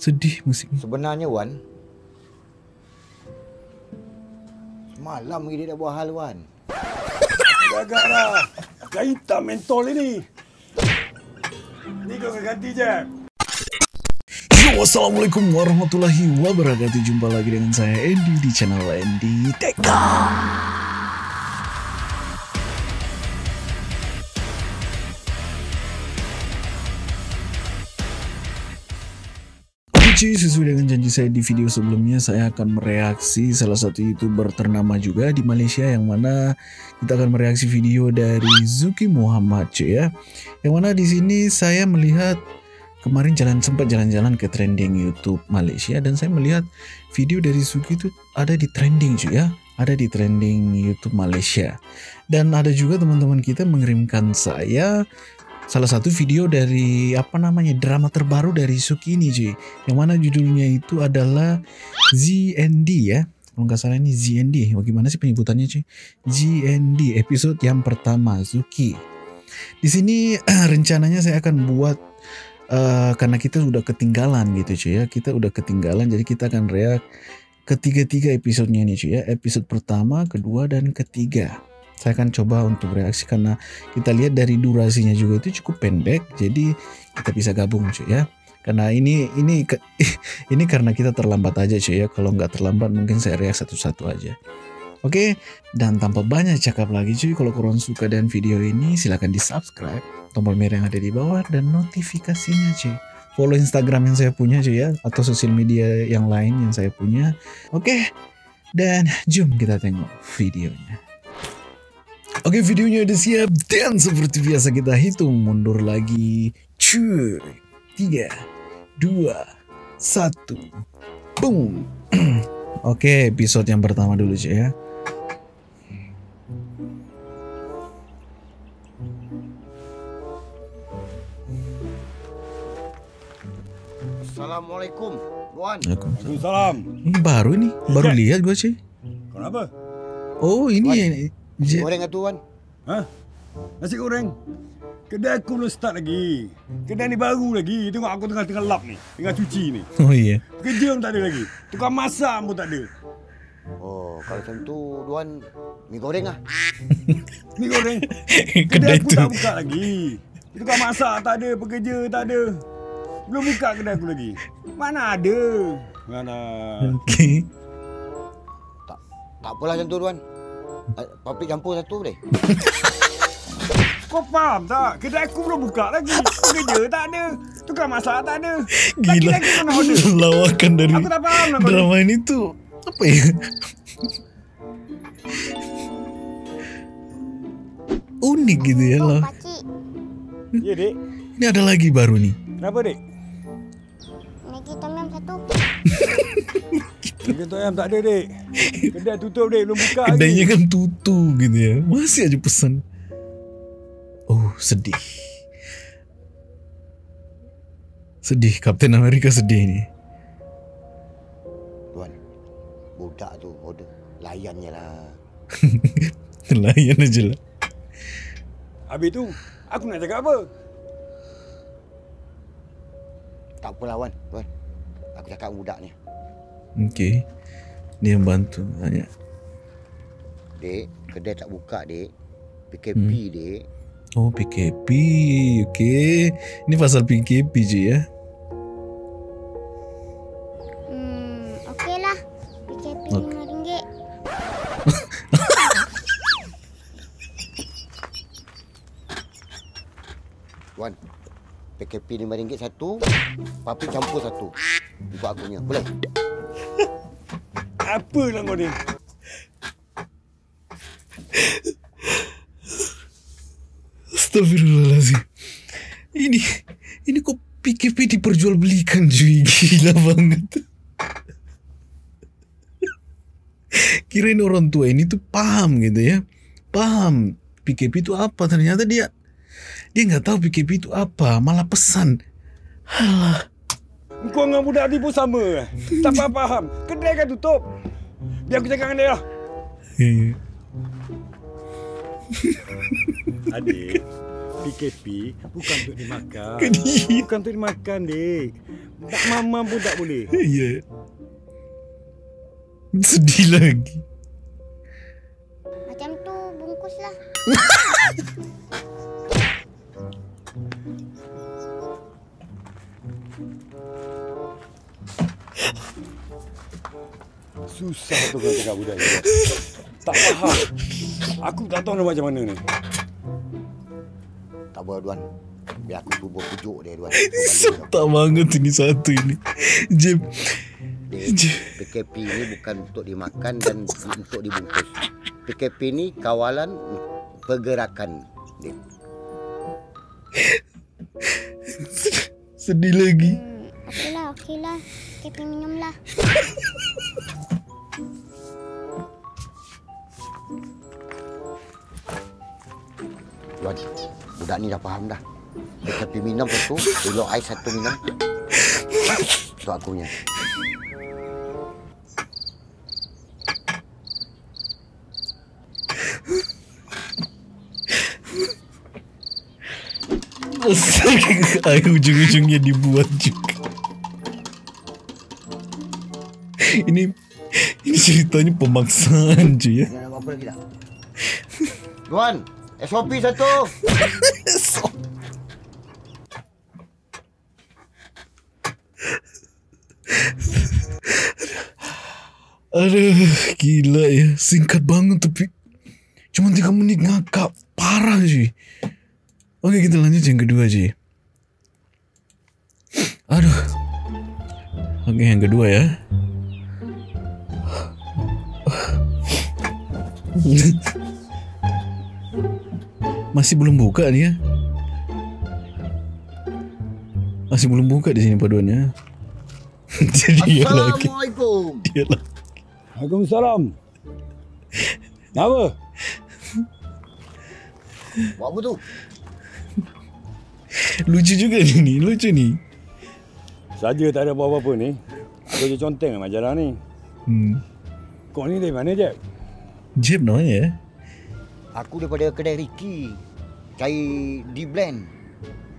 Sedih musik ni. Sebenarnya Wan Malam ni dia dah buat hal Wan. Dah hitam mentol ini. Ni kau ganti je. Yo, Assalamualaikum warahmatullahi wabarakatuh Jumpa lagi dengan saya Andy di channel Andy Teka Cuy, sesuai dengan janji saya di video sebelumnya Saya akan mereaksi salah satu youtuber ternama juga di Malaysia Yang mana kita akan mereaksi video dari Zuki Muhammad cuy ya. Yang mana di sini saya melihat kemarin jalan sempat jalan-jalan ke trending YouTube Malaysia dan saya melihat video dari Suki itu ada di trending cuy ya. Ada di trending YouTube Malaysia. Dan ada juga teman-teman kita mengirimkan saya salah satu video dari apa namanya drama terbaru dari Suki ini cuy yang mana judulnya itu adalah ZND ya. Kalau nggak salah ini ZND bagaimana sih penyebutannya cuy ZND episode yang pertama Suki di sini rencananya saya akan buat uh, karena kita sudah ketinggalan gitu cuy ya. Kita udah ketinggalan jadi kita akan reak ketiga-tiga episodenya nih cuy ya. Episode pertama kedua dan ketiga saya akan coba untuk reaksi karena kita lihat dari durasinya juga itu cukup pendek jadi kita bisa gabung cuy ya karena ini ini ini karena kita terlambat aja cuy ya kalau nggak terlambat mungkin saya reaksi satu-satu aja Oke, dan tanpa banyak cakap lagi cuy, kalau kalian suka dengan video ini silahkan di subscribe, tombol merah yang ada di bawah dan notifikasinya cuy. Follow Instagram yang saya punya cuy ya, atau sosial media yang lain yang saya punya. Oke, dan jom kita tengok videonya. Oke, videonya udah siap dan seperti biasa kita hitung mundur lagi. Cuy, tiga, dua, satu, boom. Oke, episode yang pertama dulu cuy ya. Assalamualaikum Wan Waalaikumsalam. Ini baru nih, baru lihat gue cuy. Kenapa? Oh ini Wan. Nasi goreng tu Wan Ha? Nasi goreng. Kedai aku belum start lagi. Kedai ni baru lagi. Tengok aku tengah tengah lap ni. Tengah cuci ni. Oh iya. Kerja pun tak ada lagi. Tukang masak pun tak ada. Oh kalau macam tu Wan Mi goreng lah Mi goreng. Kedai Kedai aku tu. tak buka lagi. Tukang masak tak ada. Pekerja tak ada. Belum buka kedai aku lagi. Mana ada. Mana. Oke. Tak tak apalah macam tu Wan Papik campur satu boleh Kau faham tak? Kedai aku belum buka lagi. Pekerja tak ada. Tukang masak tak ada. Gila. Lagi-lagi kau nak order. Lawakan dari Aku tak faham order. drama ini tuh apa ya? Unik gitu ya lah. Ya, dek. Ini ada lagi baru nih. Kenapa, dek? Maggi tom satu. Kedai tu ayam tak ada, dek. Kedai tutup, dek. Belum buka Kedainya lagi. kan tutup gitu ya. Masih aja pesan. Oh sedih. Sedih Kapten Amerika sedih nih. Wan Budak tu order Layan je lah Layan aja lah. Habis tu, aku nak cakap apa? Tak apalah Wan Wan Aku cakap budak ni Oke. Dia yang bantu banyak. Dek Kedai tak buka dek PKP Hmm. dek Oh PKP, oke. Ini pasal PKP je ya. Hmm, okey lah. PKP Okey. lima ringgit. Wan PKP RM5 satu Papik campur satu Untuk aku punya Boleh Apa lah kau ni? Astagfirullahaladzim. Ini ini kok PKP diperjualbelikan cuy gila banget. Kirain orang tua ini tuh paham gitu ya, paham PKP itu apa ternyata dia dia nggak tahu PKP itu apa malah pesan. Halah, Kau dengan budak ni pun sama. tak faham-faham. Kedai kan tutup. Biar aku cakap dengan dia lah. Eh, Adik, PKP bukan untuk dimakan. Bukan untuk dimakan, dek. Tak mamam pun tak boleh. Ya. Sedih lagi. Macam tu bungkuslah. Susah tu kau cakap budak ni. Tak faham. Aku tak tahu nak buat macam mana ni. Tak apa Duan. Biar aku cuba pujuk dia Duan. Tak banget ini satu ini. Jim. PKP ni bukan untuk dimakan dan untuk dibungkus. PKP ni kawalan pergerakan. Dia. Sedih lagi. Hmm, okeylah, okeylah. KP minumlah. Duan, budak ni dah faham dah. PKP minum satu, elok ais satu minum. Untuk akunya. Air ujung-ujungnya dibuat juga. Ini ini ceritanya pemaksaan cuy ya. Lagi? Duan, SOP satu. Aduh, gila ya. Singkat banget tapi cuma 3 menit ngakak. Parah cuy. Oke, kita lanjut yang kedua cuy. Aduh. Oke, yang kedua ya. Masih belum buka nih ya. Masih belum buka di sini paduannya. Jadi dia lagi. Assalamualaikum. Dia lagi. Waalaikumsalam. Apa? Buat apa tu? Lucu juga ni, lucu ni. Saja tak ada buat apa-apa ni. Aku je conteng lah majalah ni. Hmm. Kau ni dari mana, Jeb? Jeb namanya ya. Aku daripada kedai Ricky. Cari di blend.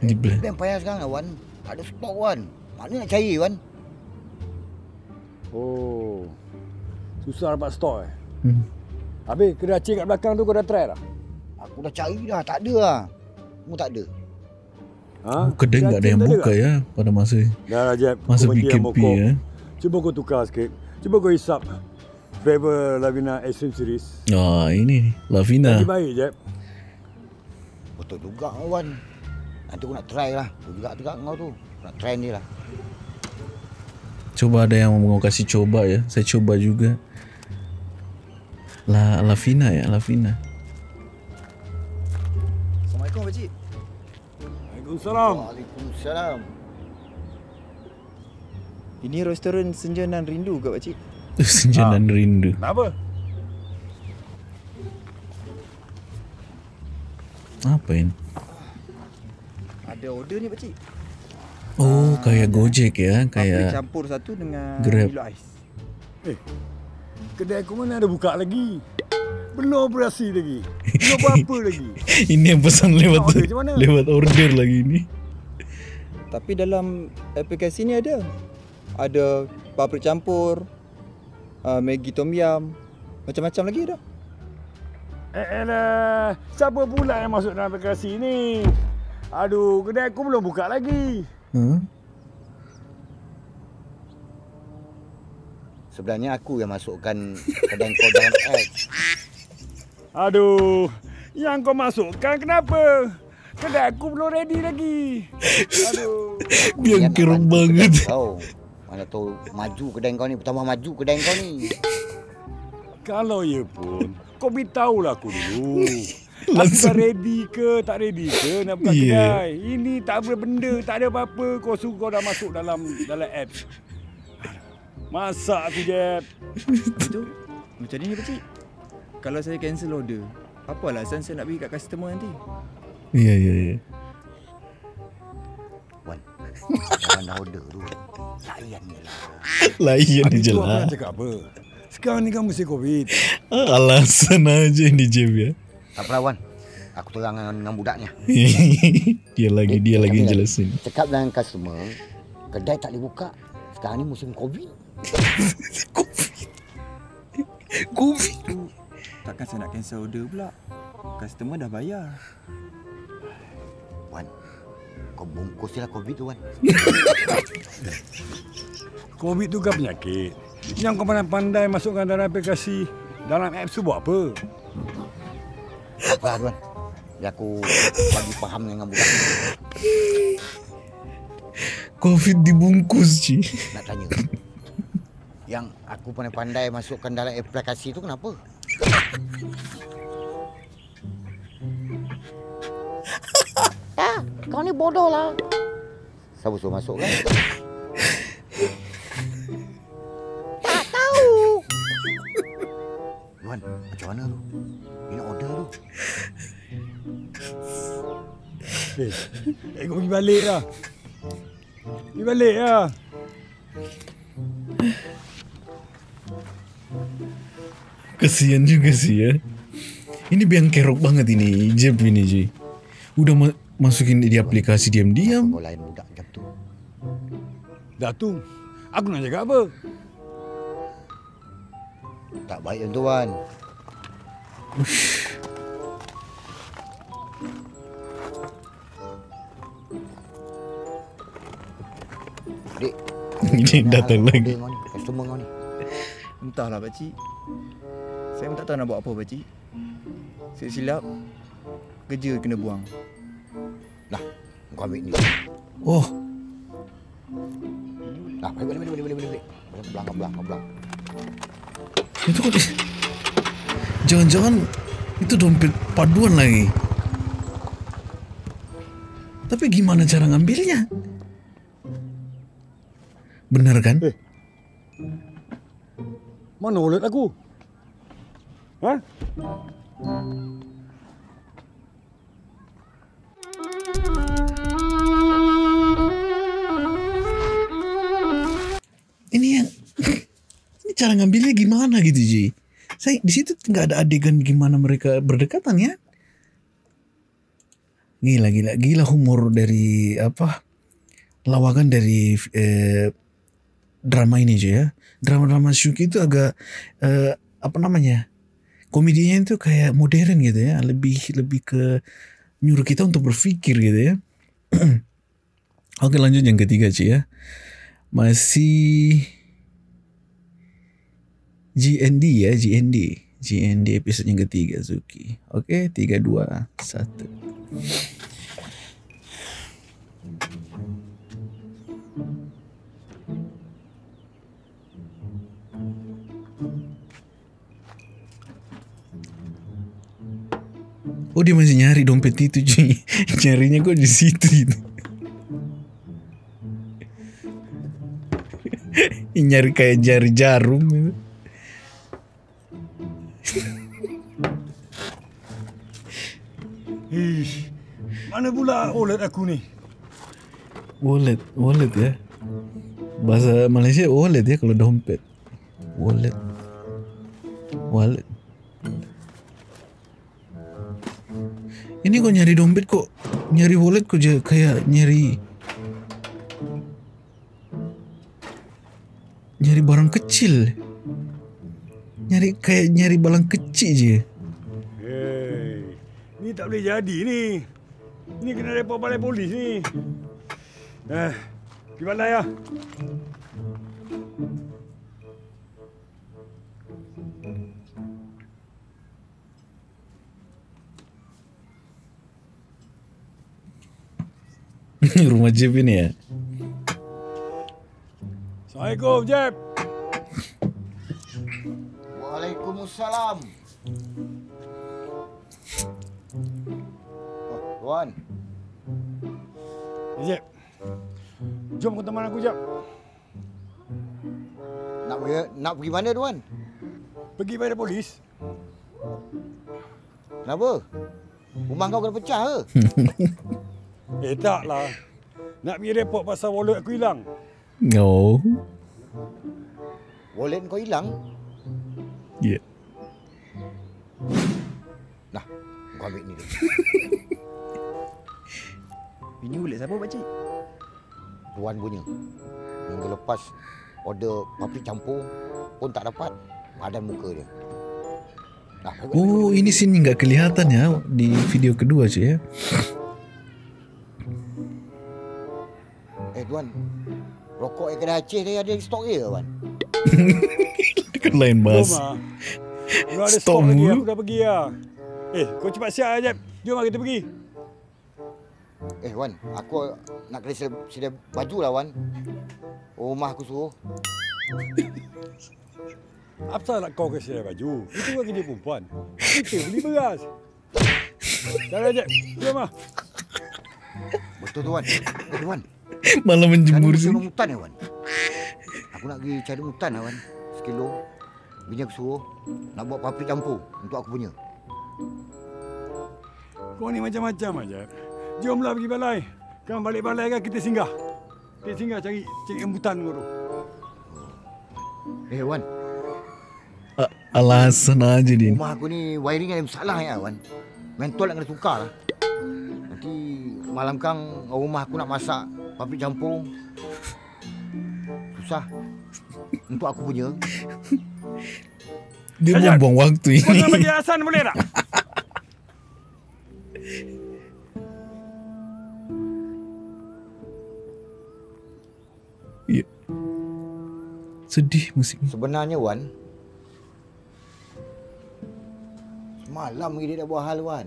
Di blend. Blend payah sekarang Wan. Tak ada stok Wan. Mana nak cari Wan? Oh. Susah dapat stok eh. Hmm. Habis kedai cik kat belakang tu kau dah try dah? Aku dah cari dah. Tak ada lah. Semua tak ada. Ha? Kedai tak ada yang buka tak ya pada masa Dah lah, Jeb. masa PKP mokok. ya. Cuba kau tukar sikit. Cuba kau hisap flavor Lavina Extreme Series. Ah ini Lavina. Lagi baik, Jeb. Betul juga Wan. Nanti aku nak try lah. Tu juga juga kau tu. Aku nak try ni lah. Coba ada yang mau kasih coba ya. Saya coba juga. La Lavina ya, Lavina. Assalamualaikum Pakcik. Waalaikumsalam. Waalaikumsalam. Ini restoran Senjanan Rindu ke Pakcik? Senjanan rindu. Kenapa? Apa ini? Ada order ni Pakcik. Oh, kayak Gojek ya, Kayak kayak campur satu dengan Grab. Milo Ais. Eh, kedai aku mana ada buka lagi? Belum operasi lagi. Belum apa-apa lagi. ini yang pesan lewat order lewat order lagi ini. Tapi dalam aplikasi ni ada. Ada paprik campur, uh, Maggi tom yum, macam-macam lagi ada. Eh, elah. Siapa pula yang masuk dalam aplikasi ni? Aduh, kedai aku belum buka lagi. Huh? Sebenarnya aku yang masukkan kedai kau dalam app. Aduh, yang kau masukkan kenapa? Kedai aku belum ready lagi. Aduh. Keren bantu banget. Kau. Mana tahu maju kedai kau ni. Pertama maju kedai kau ni. Kalau ya pun, kau beritahulah aku dulu. Aku dah ready ke, tak ready ke nak buka Ya. kedai. Ini tak ada benda, tak ada apa-apa. Kau suruh kau dah masuk dalam dalam apps. Masak aku, Jeb. Itu macam ni Pakcik. Kalau saya cancel order, apa alasan saya nak bagi kat customer nanti? Iya iya iya. Wan. Jangan dah order tu. Layan je lah. Layan Habis aku lah. nak cakap apa? Sekarang ni kan musim Covid. Ah, Alasan aja ini Jeb ya. Tak apa Wan. Aku terang dengan, dengan budaknya. dia lagi dia lagi Tapi jelasin. Cakap dengan customer, kedai tak boleh buka. Sekarang ni musim Covid. Covid. Covid. Takkan saya nak cancel order pula. Customer dah bayar. Kau bungkus je lah Covid tu Wan. Covid tu kan penyakit. Yang kau pandai-pandai masukkan dalam aplikasi dalam apps tu buat apa? Apa Wan? Biar aku bagi faham dengan budak ni. Covid dibungkus, Ci. Nak tanya. Yang aku pandai-pandai masukkan dalam aplikasi tu kenapa? Kau ni bodoh lah. Siapa suruh masuk kan? tak tahu. Yuan, macam mana tu? Ni nak order tu. Eh, eh kau pergi balik lah. Pergi balik lah. Kesian juga sih ya. Ini biang kerok banget ini, Jeb ini, Ji. Udah masukin di aplikasi diam-diam. Kau lain budak macam tu. Datuk, aku nak cakap apa? Tak baik tuan. Dek, Ini datang lagi. Kau ni, customer kau ni. Entahlah pakcik. Saya pun tak tahu nak buat apa pakcik. Silap-silap kerja kena buang. Lah, kau ambil ni. Oh, Lah, balik, balik, balik, balik, balik, balik. Belang, belang, belang. itu kok Jangan-jangan itu dompet paduan lagi. Tapi gimana cara ngambilnya? Benar kan? Eh. Mana wallet aku? Ha? Ini yang ini cara ngambilnya gimana gitu Ji? Saya di situ nggak ada adegan gimana mereka berdekatan ya? Gila gila gila humor dari apa? Lawakan dari eh, drama ini aja ya. Drama-drama Shuki itu agak eh, apa namanya? Komedinya itu kayak modern gitu ya, lebih lebih ke nyuruh kita untuk berpikir gitu ya. Oke lanjut yang ketiga Ci ya. Masih GND ya, GND. GND episode yang ketiga Zuki. Oke, tiga dua satu. Oh dia masih nyari dompet itu cuy. Nyarinya kok di situ itu. Nyari kayak jari jarum gitu. Mana pula wallet aku ni? Wallet, wallet ya. Bahasa Malaysia wallet ya kalau dompet. Wallet. Wallet. Ini kok nyari dompet kok nyari wallet kok kayak nyari nyari barang kecil. Nyari kayak nyari barang kecil je. Hei, ni tak boleh jadi ni. Ini kena report balai polis ni. Eh, pergi balai lah. Rumah Jeep ini ya. Assalamualaikum, Jeb. Waalaikumsalam. Oh, tuan. Jeb. Jom ke teman aku, Jeb. Nak pergi, nak pergi mana tuan? Pergi balai polis. Kenapa? Rumah kau kena pecah ke? Eh, taklah. Nak pergi report pasal wallet aku hilang. No. Wallet kau hilang? Ya. Ambil ni. Ini ulit siapa pakcik? Tuan punya. Minggu lepas order paprik campur pun tak dapat. Padan muka dia. Nah, Oh, ini sini nggak kelihatan ya di video kedua cuy ya. Eh tuan, rokok yang kedai Aceh dia ada di stok dia Wan. Kan lain Jom bahas. Belum ada Stop stok lagi, dulu. aku dah pergi lah. Eh, kau cepat siap aja. Jom kita pergi. Eh Wan, aku nak kena sedia, sedia baju lah Wan. Rumah aku suruh. Apa nak kau kasi saya baju? Itu kan kerja perempuan. Kita beli beras. Dah aja. Jom lah. Betul tu Wan. Eh Wan, Malah cari menjemur musim sih. mutan ya Wan. Aku nak pergi cari mutan lah Wan. Sekilo. Bini aku suruh nak buat paprik campur untuk aku punya. Kau ni macam-macam aja. Jomlah pergi balai. Kan balik balai kan kita singgah. Kita singgah cari cari rambutan kau tu. Eh Wan, A- Alasan aja dia. rumah aku ni wiring ada masalah ya Wan. Mentol nak kena tukar lah. Nanti malam kang rumah aku nak masak paprik campur. Susah. Untuk aku punya. Dia Ajak. buang waktu Kau ini. nak bagi Hasan boleh tak? Sedih musik. Sebenarnya Wan Malam lagi dia dah buat hal Wan.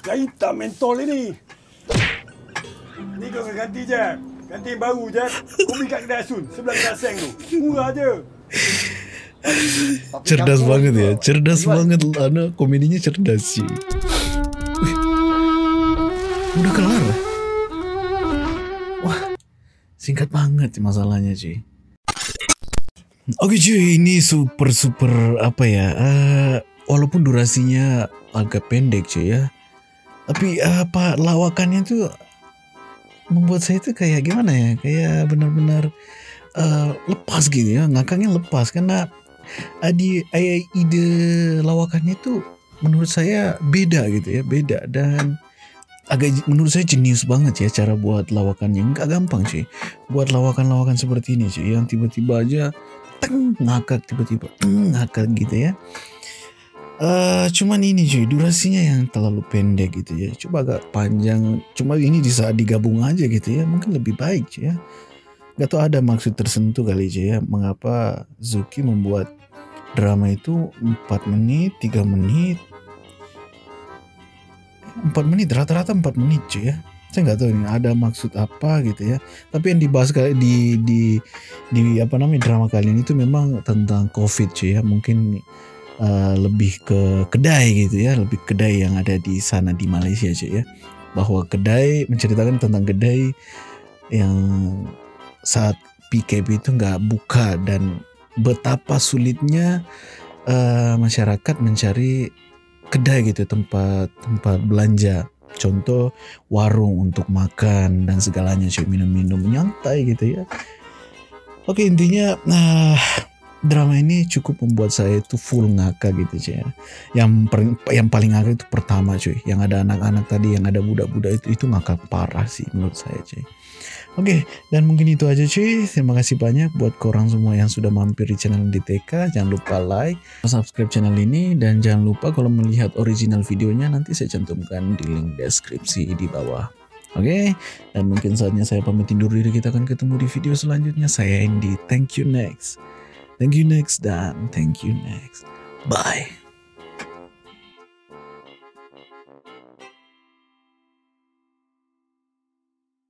Dah hitam mentol ini. Ni kau kena ganti je. Ganti yang baru je. Kau beli kat kedai Asun. Sebelah kedai Seng tu. Murah je. Paprik Cerdas banget ya. Cerdas Wan, banget. Ana komedinya cerdas sih. Udah kelar. Wah. Singkat banget masalahnya cuy. Oke cuy, ini super super apa ya? eh, walaupun durasinya agak pendek cuy ya, tapi apa lawakannya tuh membuat saya tuh kayak gimana ya? Kayak benar-benar eh, lepas gitu ya, ngakaknya lepas karena adi ide lawakannya tuh menurut saya beda gitu ya, beda. Dan agak menurut saya jenius banget ya cara buat lawakannya. Nggak gampang cuy buat lawakan-lawakan seperti ini cuy yang tiba-tiba aja teng ngakak tiba-tiba teng ngakak gitu ya. Eh cuman ini cuy durasinya yang terlalu pendek gitu ya. Coba agak panjang cuma ini di saat digabung aja gitu ya mungkin lebih baik cuy ya. Gak tau ada maksud tersentuh kali cuy ya mengapa Zuki membuat drama itu 4 menit 3 menit. 4 menit rata-rata 4 menit cuy ya. Saya nggak tahu ini ada maksud apa gitu ya. Tapi yang dibahas kali di di di apa namanya drama kali ini itu memang tentang covid cuy ya. Mungkin eh, lebih ke kedai gitu ya. Lebih kedai yang ada di sana di Malaysia cuy ya. Bahwa kedai menceritakan tentang kedai yang saat PKP itu nggak buka dan betapa sulitnya eh, masyarakat mencari kedai gitu tempat tempat belanja. Contoh warung untuk makan dan segalanya cuy minum-minum nyantai gitu ya. Oke intinya nah drama ini cukup membuat saya itu full ngakak gitu cuy ya. yang per- yang paling ngakak itu pertama cuy. Yang ada anak-anak tadi yang ada budak-budak itu itu ngakak parah sih menurut saya cuy Oke, dan mungkin itu aja cuy. Terima kasih banyak buat korang semua yang sudah mampir di channel DTK. Jangan lupa like, subscribe channel ini, dan jangan lupa kalau melihat original videonya nanti saya cantumkan di link deskripsi di bawah. Oke, dan mungkin saatnya saya pamit tidur diri. Kita akan ketemu di video selanjutnya. Saya Andy. Thank you next. Thank you next dan thank you next. Bye.